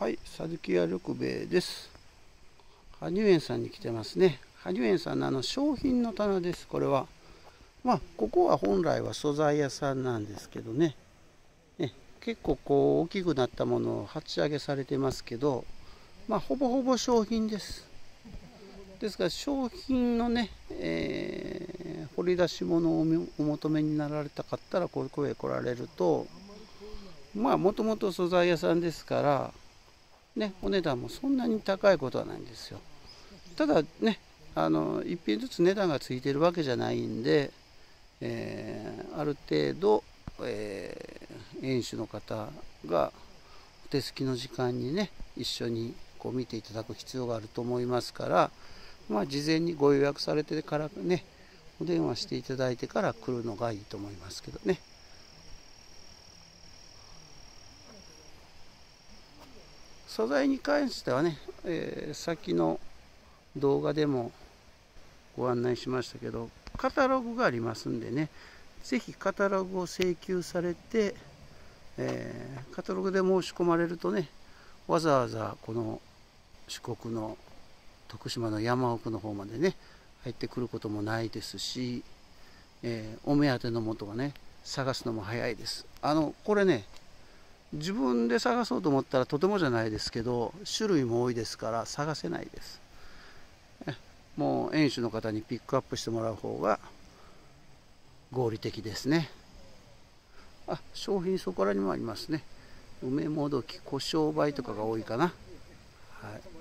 はい、サルキア緑米です。羽生園さんに来てますね。羽生園さんのあの商品の棚です、これは。まあ、ここは本来は素材屋さんなんですけどね。ね結構こう大きくなったものを鉢上げされてますけど、まあ、ほぼほぼ商品です。ですから商品のね、えー、掘り出し物をお求めになられたかったらここへ来られるとまあもともと素材屋さんですからね、お値段もそんなに高いことはないんですよ。ただね、あの1品ずつ値段がついてるわけじゃないんで、えー、ある程度、えー、園主の方がお手すきの時間にね一緒にこう見ていただく必要があると思いますから、まあ、事前にご予約されてからねお電話していただいてから来るのがいいと思いますけどね。素材に関してはね、えー、先の動画でもご案内しましたけどカタログがありますんでね是非カタログを請求されて、えー、カタログで申し込まれるとねわざわざこの四国の徳島の山奥の方までね入ってくることもないですし、えー、お目当てのもとがね探すのも早いです。あのこれね自分で探そうと思ったらとてもじゃないですけど種類も多いですから探せないです。もう園主の方にピックアップしてもらう方が合理的ですね。あ商品そこらにもありますね。梅もどき胡椒梅とかが多いかな。はい。